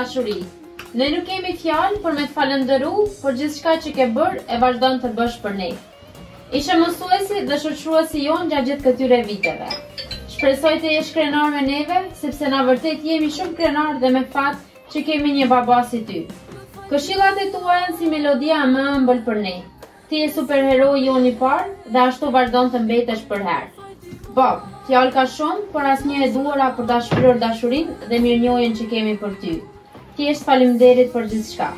dashuri. Ne nuk kemi fjalë për me të falëndëru për gjithçka që ke bërë e vazhdon të bësh për ne. Ishe mësuesi dhe shoqëruesi jonë gjatë gjithë këtyre viteve. Shpresoj të jesh krenar me neve, sepse na vërtet jemi shumë krenar dhe me fat Që kemi një baba si ty. Këshillat e tua janë si melodia më e ëmbël për ne. Ti je superheroi jonë i parë dhe ashtu vazhdon të mbetesh përherë. Bab, fjalë ka shumë, por asnjë e duhura për ta shprehur dashurinë dhe mirënjohjen që kemi për ty. Thjesht faleminderit për gjithçka.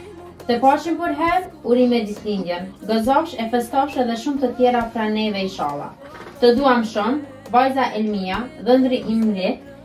Të paçim përherë, urime ditëlindjen, gëzofsh e festofsh edhe shumë të tjera pranë neve ishalla. Të duam shumë, vajza Elmia, dhëndri Imri,